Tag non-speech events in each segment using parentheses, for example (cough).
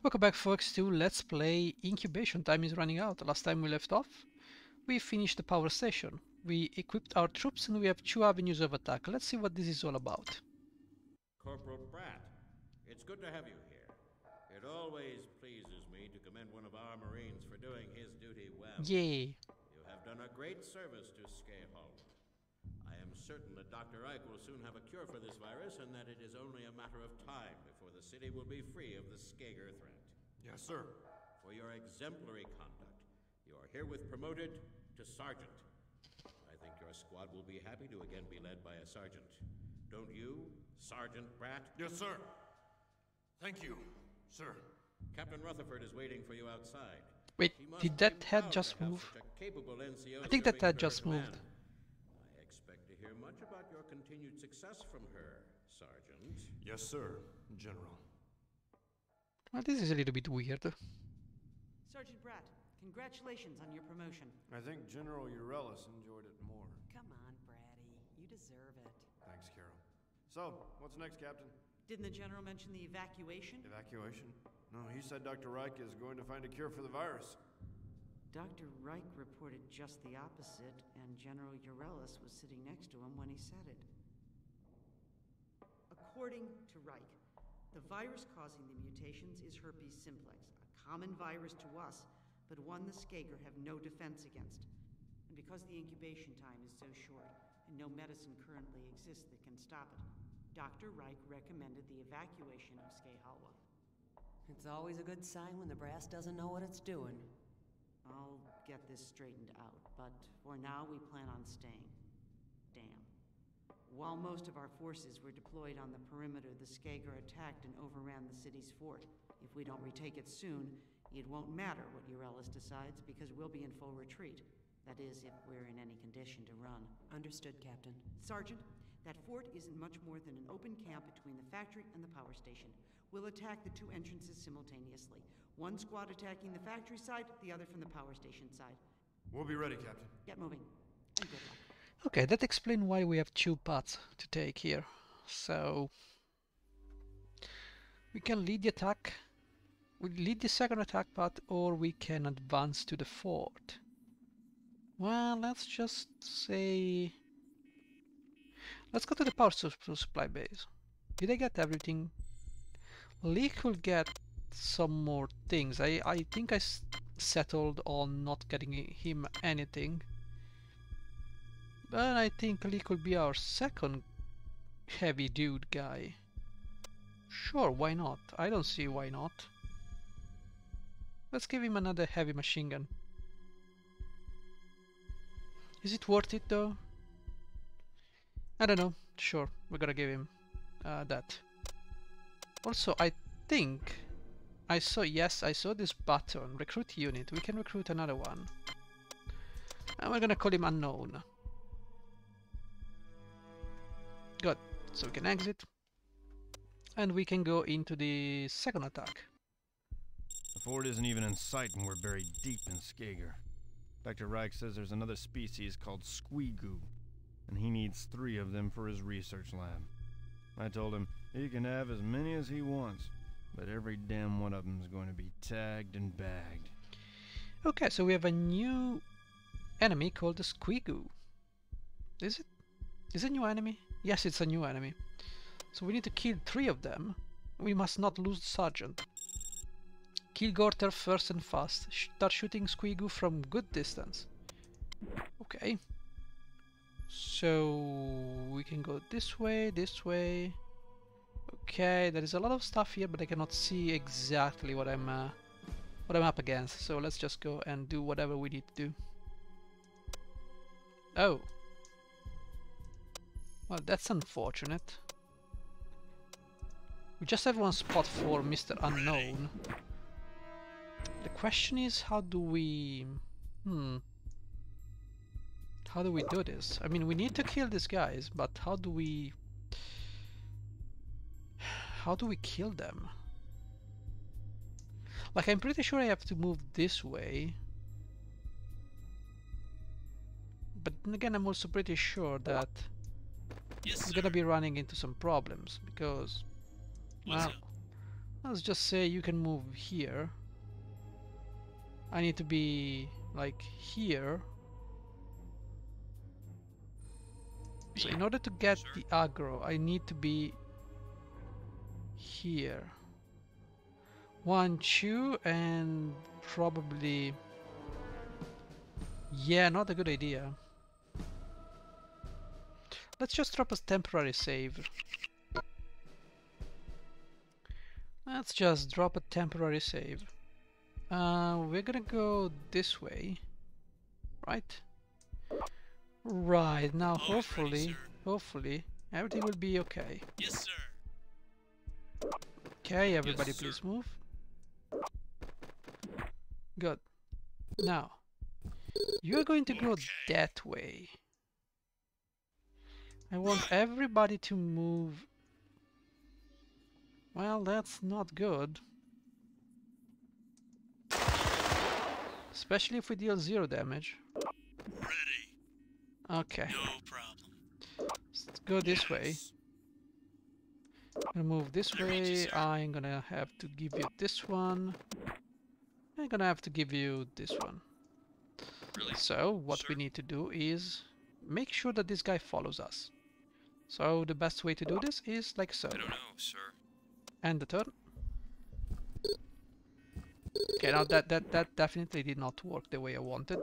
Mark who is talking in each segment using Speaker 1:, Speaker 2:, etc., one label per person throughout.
Speaker 1: Welcome back folks to Let's Play Incubation. Time is running out. Last time we left off, we finished the power station. We equipped our troops and we have two avenues of attack. Let's see what this is all about.
Speaker 2: Corporal Bratt, it's good to have you here. It always pleases me to commend one of our Marines for doing his duty well.
Speaker 1: Yay!
Speaker 2: You have done a great service to Skehold. I am certain that Dr. Ike will soon have a cure for this virus and that it is only a matter of time before the city will be free of the Skager threat.
Speaker 3: Yes, sir.
Speaker 2: For your exemplary conduct, you are herewith promoted to sergeant. I think your squad will be happy to again be led by a sergeant. Don't you, Sergeant Bratt?
Speaker 3: Yes, sir. Thank you, sir.
Speaker 2: Captain Rutherford is waiting for you outside.
Speaker 1: Wait, did that head just move?
Speaker 2: such a capable NCO
Speaker 1: I think that head
Speaker 2: under her
Speaker 1: just moved.
Speaker 2: command. I expect to hear much about your continued success from her, Sergeant.
Speaker 3: Yes, sir, General.
Speaker 1: Well, this is a little bit weird.
Speaker 4: Sergeant Bratt, congratulations on your promotion.
Speaker 3: I think General Eurelis enjoyed it more.
Speaker 4: Come on, Bratty. You deserve it.
Speaker 3: Thanks, Carol. So, what's next, Captain?
Speaker 4: Didn't the general mention the evacuation?
Speaker 3: Evacuation? No, he said Dr. Reich is going to find a cure for the virus.
Speaker 4: Dr. Reich reported just the opposite, and General Eurelis was sitting next to him when he said it. According to Reich, the virus causing the mutations is herpes simplex, a common virus to us, but one the Skager have no defense against. And because the incubation time is so short, and no medicine currently exists that can stop it, Dr. Reich recommended the evacuation of Skahalwa.
Speaker 5: It's always a good sign when the brass doesn't know what it's doing.
Speaker 4: I'll get this straightened out, but for now we plan on staying. Damn. While most of our forces were deployed on the perimeter, the Skager attacked and overran the city's fort. If we don't retake it soon, it won't matter what Eurelis decides because we'll be in full retreat. That is, if we're in any condition to run.
Speaker 5: Understood, Captain.
Speaker 4: Sergeant, that fort isn't much more than an open camp between the factory and the power station. We'll attack the two entrances simultaneously. One squad attacking the factory side, the other from the power station side.
Speaker 3: We'll be ready, Captain.
Speaker 4: Get moving. And good luck.
Speaker 1: Okay, that explains why we have two paths to take here. So we can lead the attack, we lead the second attack path, or we can advance to the fort. Well, let's just say let's go to the power su- supply base. Did I get everything? Leak will get some more things. I I think I settled on not getting him anything. But I think Lee could be our second heavy dude guy. Sure, why not? I don't see why not. Let's give him another heavy machine gun. Is it worth it though? I don't know. Sure, we're gonna give him uh, that. Also, I think I saw, yes, I saw this button, recruit unit. We can recruit another one. And we're gonna call him unknown. Good. So we can exit. And we can go into the second attack.
Speaker 6: The fort isn't even in sight and we're buried deep in Skager. Dr. Reich says there's another species called Squeegoo, needs three of them for his research lab. I told him he can have as many as he wants, but every damn one of them is going to be tagged and bagged.
Speaker 1: Okay, so we have a new enemy called the Squeegoo. Is it? Is it a new enemy? Yes, it's a new enemy. So we need to kill three of them. We must not lose the sergeant. Kill Gorter first and fast. Start shooting Squeegoo from good distance. Okay. So we can go this way, this way. Okay, there is a lot of stuff here, but I cannot see exactly what I'm uh, what I'm up against. So let's just go and do whatever we need to do. Oh. Well, that's unfortunate. We just have one spot for Mr. Unknown. The question is, how do we... Hmm. How do we do this? I mean, we need to kill these guys, but how do we... How do we kill them? Like, I'm pretty sure I have to move this way. But again, I'm also pretty sure that I'm gonna be running into some problems because, well, Let's just say you can move here. I need to be like here. So in order to get the aggro, I need to be here. One, two, and probably... Yeah, not a good idea. Let's just drop a temporary save. Let's just drop a temporary save. Uh, we're gonna go this way, right? Right, now hopefully, hopefully, everything will be okay.
Speaker 7: Yes, sir.
Speaker 1: Okay, everybody
Speaker 7: sir.
Speaker 1: please move. Good. Now, you're going to go that way. I want everybody to move. Well, that's not good. Especially if we deal zero damage.
Speaker 7: Ready.
Speaker 1: Okay,
Speaker 7: No problem.
Speaker 1: let's go this way.
Speaker 7: Yes.
Speaker 1: Gonna move this
Speaker 7: I read you,
Speaker 1: way. I'm gonna have to give you this one. I'm gonna have to give you this one.
Speaker 7: Really?
Speaker 1: So what we need to do is make sure that this guy follows us. So the best way to do this is like so.
Speaker 7: I don't know, sir.
Speaker 1: End the turn. Okay, now that that that definitely did not work the way I wanted.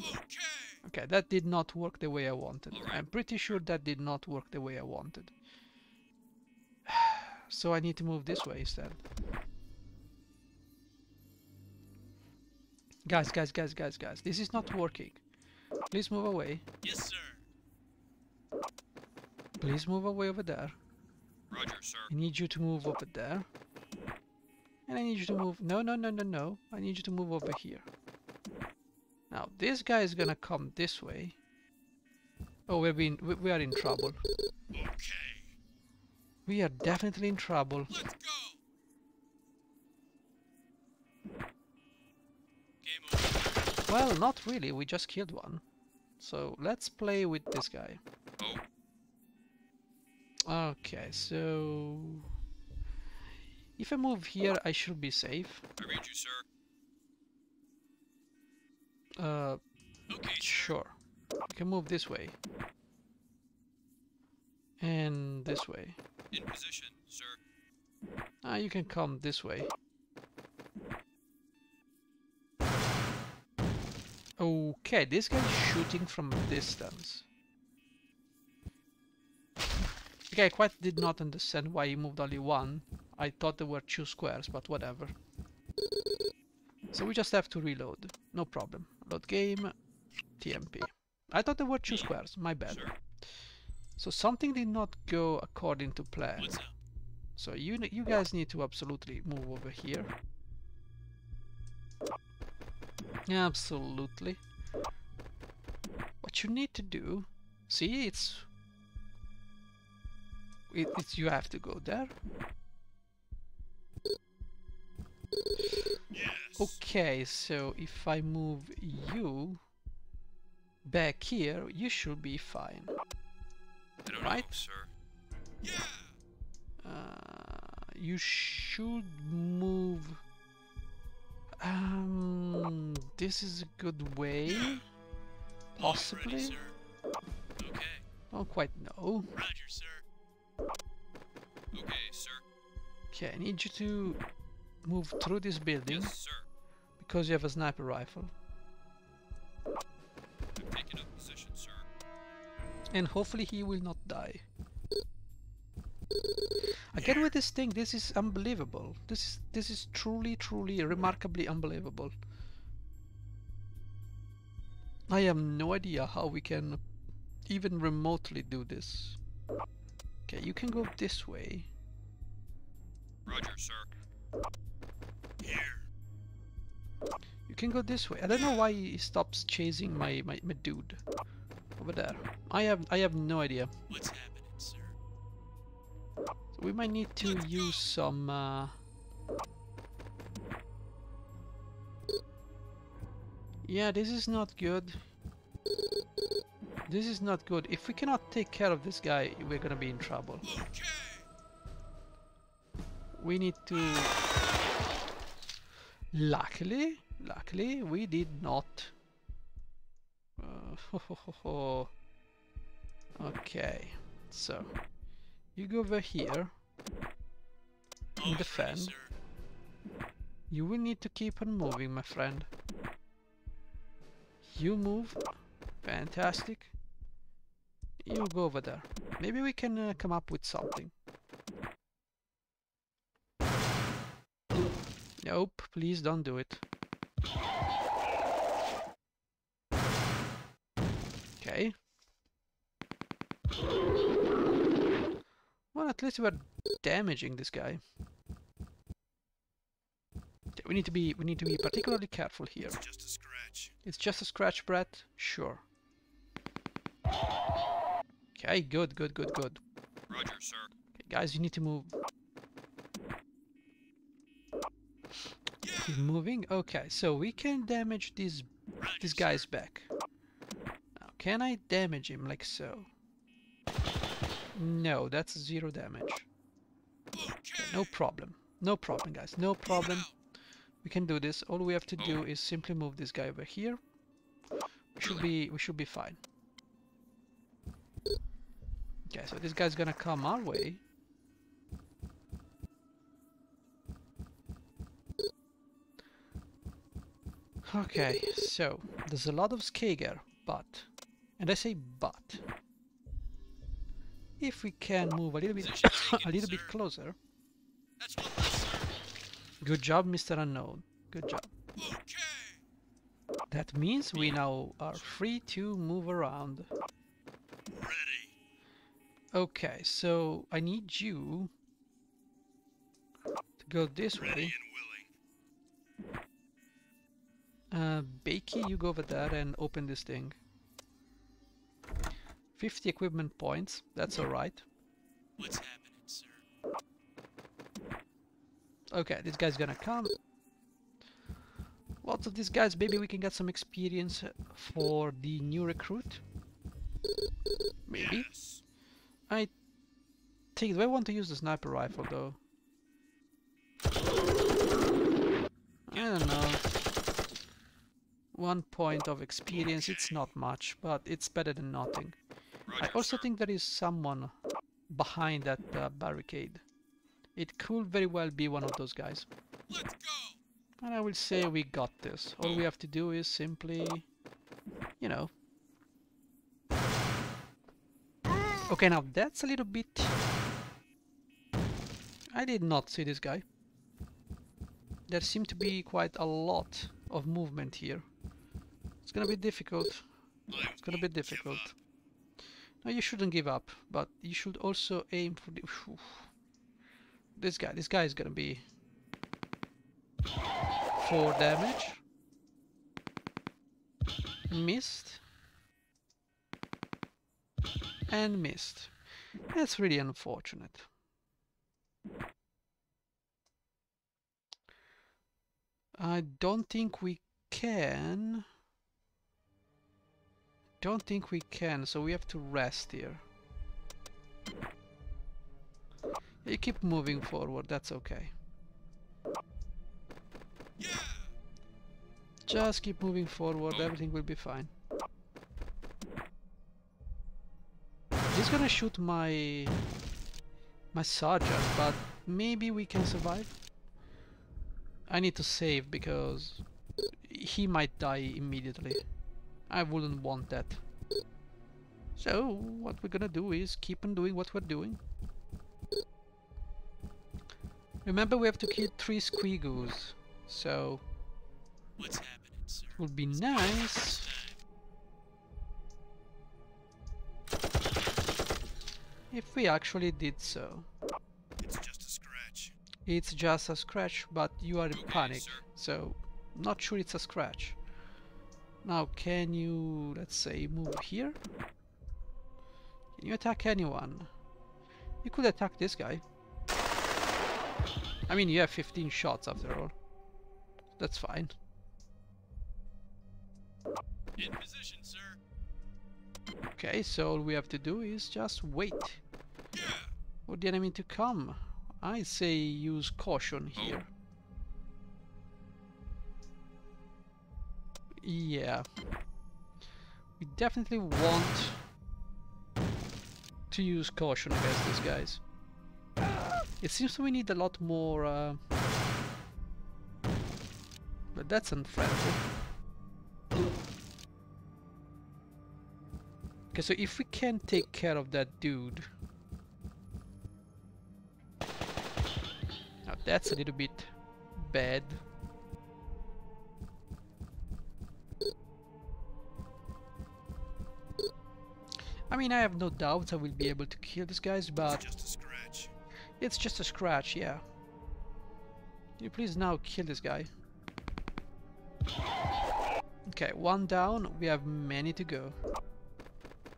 Speaker 7: Okay.
Speaker 1: Okay, that did not work the way I wanted. I'm pretty sure that did not work the way I wanted. (sighs) So I need to move this way instead. Guys, guys, guys, guys, guys, this is not working. Please move away.
Speaker 7: Yes, sir.
Speaker 1: Please move away over there.
Speaker 7: Roger, sir.
Speaker 1: I need you to move over there. And I need you to move... No, no, no, no, no. I need you to move over here. Now, this guy is gonna come this way. Oh, we're being... We, we are in trouble.
Speaker 7: Okay.
Speaker 1: We are definitely in trouble.
Speaker 7: Let's go. Game over.
Speaker 1: Well, not really. We just killed one. So, let's play with this guy.
Speaker 7: Oh,
Speaker 1: Okay, so... If I move here, I should be safe.
Speaker 7: I read you, sir.
Speaker 1: Uh,
Speaker 7: Okay.
Speaker 1: Sure. You can move this way. And this way.
Speaker 7: In position, sir.
Speaker 1: Ah, you can come this way. Okay, this guy's shooting from a distance. Okay, I quite did not understand why he moved only one. I thought there were two squares, but whatever. So we just have to reload. No problem. Load game, TMP. I thought there were two squares, my bad.
Speaker 7: Sir.
Speaker 1: So something did not go according to plan. So you you guys need to absolutely move over here. Absolutely. What you need to do, see, it's it, it's you have to go there. Okay, so if I move you back here, you should be fine. Right.
Speaker 7: know, sir. Yeah.
Speaker 1: Uh, you should move. Um, this is a good way. (gasps)
Speaker 7: All
Speaker 1: Possibly.
Speaker 7: Ready. Okay.
Speaker 1: Don't quite know.
Speaker 7: Roger, sir. Okay, sir.
Speaker 1: Okay, I need you to move through this building
Speaker 7: Yes, sir.
Speaker 1: Because you have a sniper rifle.
Speaker 7: Position.
Speaker 1: And hopefully he will not die. Again with this thing, this is unbelievable. This is this is truly, truly, remarkably unbelievable. I have no idea how we can even remotely do this. Okay, you can go this way.
Speaker 7: Roger, sir. Here.
Speaker 1: You can go this way. I don't know why he stops chasing my, my, my dude. Over there. I have I have no idea.
Speaker 7: What's happening, sir?
Speaker 1: So we might need to use some uh, Yeah, this is not good. This is not good. If we cannot take care of this guy, we're gonna be in trouble.
Speaker 7: Okay.
Speaker 1: we need to... Luckily, luckily, we did not. Uh, (laughs) ho, ho, ho. Okay, so you go over here
Speaker 7: Always ready,
Speaker 1: defend. You will need to keep on moving, my friend. You move. Fantastic. You go over there. Maybe we can uh, come up with something. Nope, please don't do it. Okay. Well, at least we're damaging this guy. Okay, we need to be we need to be particularly careful here.
Speaker 7: It's just a scratch.
Speaker 1: It's just a scratch, Brett. Sure. Okay, good, good, good, good.
Speaker 7: Roger, sir.
Speaker 1: Okay, guys, you need to move. Moving. Okay, so we can damage these these guys back. Now, can I damage him like so? No, that's zero damage. No problem. No problem, guys. No problem. We can do this. All we have to do is simply move this guy over here. We should be we should be fine. Okay, so this guy's gonna come our way. Okay, so there's a lot of Skager, but and I say but if we can move a little bit (laughs) a little bit closer.
Speaker 7: That's one less, sir.
Speaker 1: Good job, Mr. Unknown. Good job. That means we now are free to move around. Okay, so I need you to go this way. Uh, Bakey, you go over there and open this thing. 50 equipment points, that's alright.
Speaker 7: What's happening, sir?
Speaker 1: Okay, this guy's gonna come. Lots of these guys, maybe we can get some experience for the new recruit. Maybe.
Speaker 7: Yes.
Speaker 1: I think, do I want to use the sniper rifle though? I don't know. One point of experience, it's not much, but it's better than nothing. I also
Speaker 7: sir.
Speaker 1: think there is someone behind that uh, barricade. It could very well be one of those guys.
Speaker 7: Let's go.
Speaker 1: And I will say we got this. All we have to do is simply, you know. Okay, now that's a little bit... I did not see this guy. There seemed to be quite a lot of movement here. It's gonna be difficult. It's gonna be difficult.
Speaker 7: up.
Speaker 1: No, you shouldn't give up, but you should also aim for the... (sighs) This guy, this guy is gonna be... 4 damage. Missed. And missed. That's really unfortunate. I don't think we can... Don't think we can, so we have to rest here. You keep moving forward, that's okay.
Speaker 7: Yeah.
Speaker 1: Just keep moving forward, everything will be fine. He's gonna shoot my my sergeant, but maybe we can survive. I need to save because he might die immediately. I wouldn't want that. So what we're gonna do is keep on doing what we're doing. Remember we have to kill three squigoos, so
Speaker 7: What's happening, sir?
Speaker 1: it would be nice if we actually did so.
Speaker 7: It's just a scratch.
Speaker 1: It's just a scratch, but you are in
Speaker 7: Okay,
Speaker 1: panic,
Speaker 7: sir.
Speaker 1: so not sure it's a scratch. Now, can you, let's say, move here? Can you attack anyone? You could attack this guy. I mean, you have 15 shots after all. That's fine.
Speaker 7: In position, sir.
Speaker 1: Okay, so all we have to do is just wait
Speaker 7: Yeah.
Speaker 1: for the enemy to come. I say use caution here. Oh. Yeah. We definitely want to use caution against these guys. It seems we need a lot more... Uh, but that's unfriendly. Okay, so if we can take care of that dude... Now that's a little bit bad. I mean, I have no doubts I will be able to kill these guys, but
Speaker 7: Just a scratch.
Speaker 1: it's just a scratch, yeah. Can you please now kill this guy? Okay, one down, we have many to go.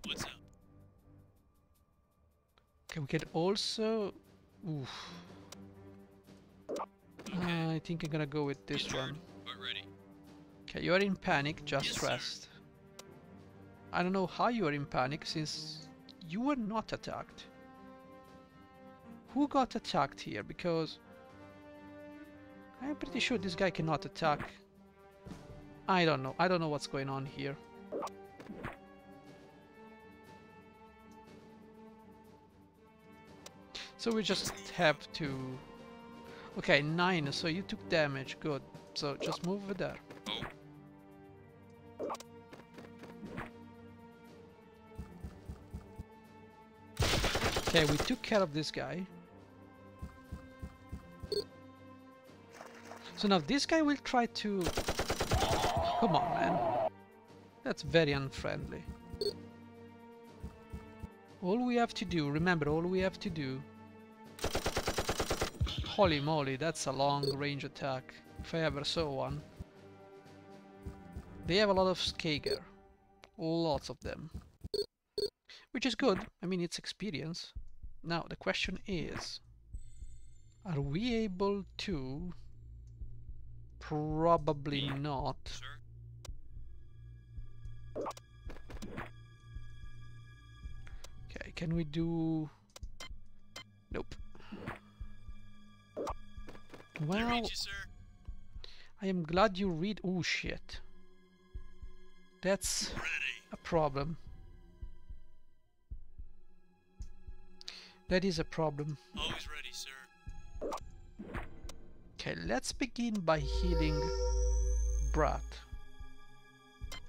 Speaker 7: What's up?
Speaker 1: Okay, we can also... Oof. I think I'm gonna go with this one. Okay, you are in panic, just
Speaker 7: Yes, sir.
Speaker 1: I don't know how you are in panic since you were not attacked. Who got attacked here? Because I'm pretty sure this guy cannot attack. I don't know. I don't know what's going on here. So we just have to... Okay, 9, so you took damage, good. So just move over there. Okay, we took care of this guy. So now this guy will try to... Come on, man. That's very unfriendly. All we have to do, remember, all we have to do... Holy moly, that's a long range attack, if I ever saw one. They have a lot of Skager. Lots of them. Which is good, I mean, it's experience. Now, the question is... Are we able to... Probably not. Okay, can we do... Nope. Well,
Speaker 7: read you, sir.
Speaker 1: I am glad you read... Oh shit. That's a problem. That is a problem.
Speaker 7: Always ready, sir.
Speaker 1: Okay, let's begin by healing Bratt.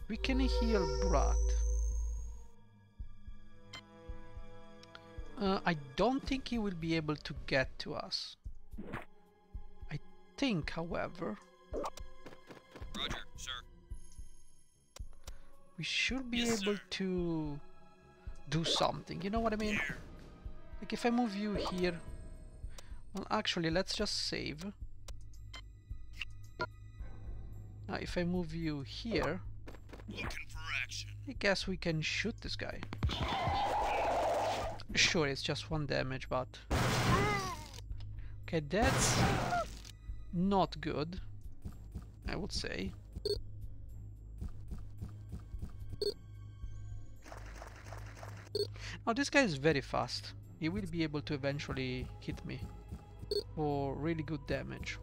Speaker 1: We can heal Bratt. Uh, I don't think he will be able to get to us. I think, however,
Speaker 7: Roger, sir.
Speaker 1: we should be
Speaker 7: Yes,
Speaker 1: able
Speaker 7: sir.
Speaker 1: to do something. You know what I mean?
Speaker 7: Here.
Speaker 1: Like if I move you here... Well, actually, let's just save. Now, if I move you here,
Speaker 7: Looking for action.
Speaker 1: I guess we can shoot this guy. Sure, it's just one damage, but... Okay, that's not good, I would say. Now this guy is very fast. He will be able to eventually hit me for really good damage.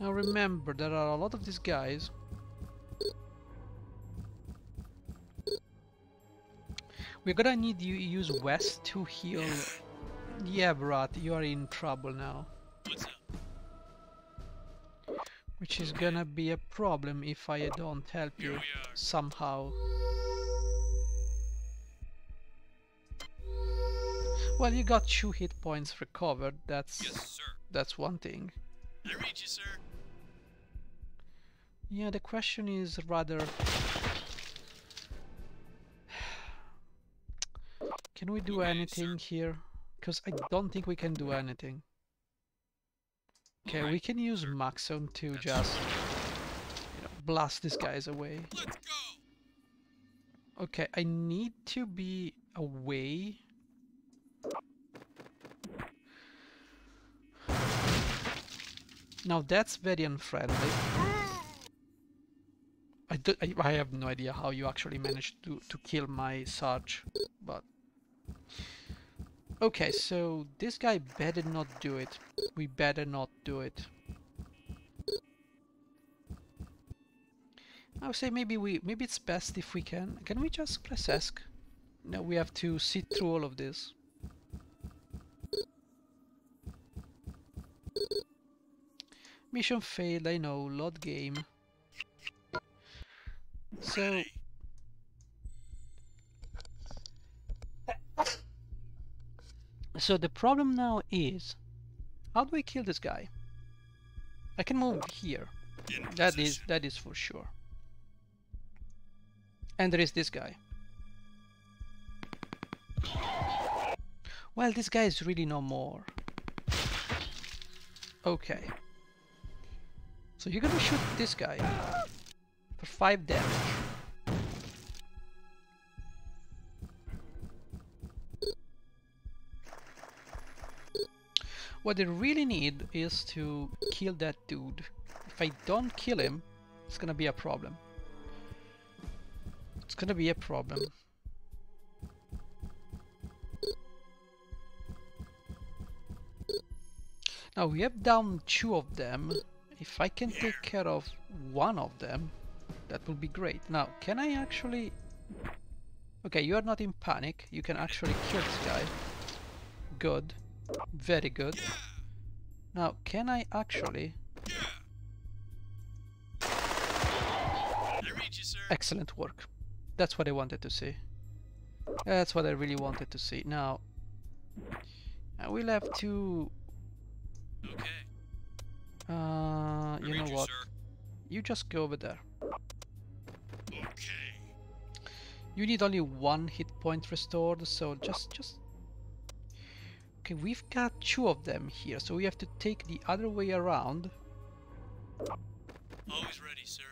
Speaker 1: Now remember, there are a lot of these guys. We're gonna need you use West to heal. Yeah, Bratt, you are in trouble now. Which is gonna be a problem if I don't help you somehow. Well, you got two hit points recovered. That's
Speaker 7: Yes, sir.
Speaker 1: that's one thing.
Speaker 7: I read you, sir.
Speaker 1: Yeah, the question is rather... Can we do
Speaker 7: Okay,
Speaker 1: anything here? Because I don't think we can do anything. Okay, we can use Maxon to
Speaker 7: That's-
Speaker 1: just you know, blast these guys away.
Speaker 7: Let's go.
Speaker 1: Okay, I need to be away. Now that's very unfriendly. I, do, I, I have no idea how you actually managed to, to kill my Sarge, but... Okay, so this guy better not do it. We better not do it. I would say maybe we maybe it's best if we can. Can we just press ESC? No, we have to sit through all of this. Mission failed, I know, load game. So So the problem now is how do I kill this guy? I can move here. That is that is for sure. And there is this guy. Well, this guy is really no more. Okay. So you're gonna shoot this guy for 5 damage. What I really need is to kill that dude. If I don't kill him, it's gonna be a problem. It's gonna be a problem. Now we have down two of them. If I can take care of one of them, that will be great. Now, can I actually... Okay, you are not in panic. You can actually kill this guy. Good. Very good. Now, can I actually...
Speaker 7: I read you, sir.
Speaker 1: Excellent work. That's what I wanted to see. That's what I really wanted to see. Now, I will have to...
Speaker 7: Okay.
Speaker 1: Uh, you
Speaker 7: read
Speaker 1: know what?
Speaker 7: sir.
Speaker 1: You just go over there.
Speaker 7: Okay.
Speaker 1: You need only one hit point restored, so just just. Okay, we've got two of them here, so we have to take the other way around.
Speaker 7: Always ready, sir.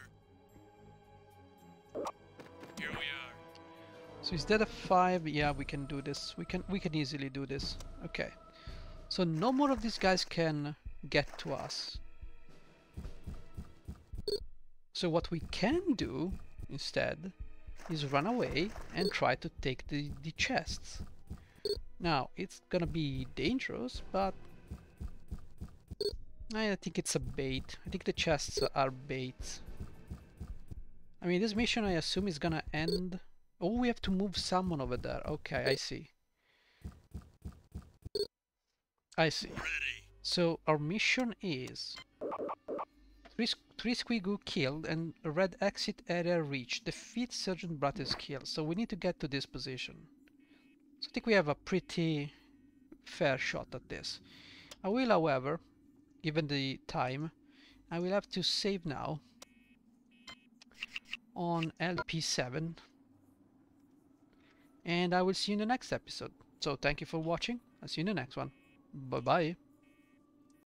Speaker 7: Here we are.
Speaker 1: So instead of five, yeah, we can do this. We can we can easily do this. Okay. So no more of these guys can get to us. So what we can do instead is run away and try to take the, the chests. Now, it's gonna be dangerous, but I think it's a bait. I think the chests are bait. I mean, this mission I assume is gonna end... Oh, we have to move someone over there. Okay, I see. I see. So our mission is three, three Squigoo killed and red exit area reached. Defeat Sergeant Brattis kill. So we need to get to this position. So I think we have a pretty fair shot at this. I will, however, given the time, I will have to save now on LP7 and I will see you in the next episode. So thank you for watching. I'll see you in the next one. Bye bye.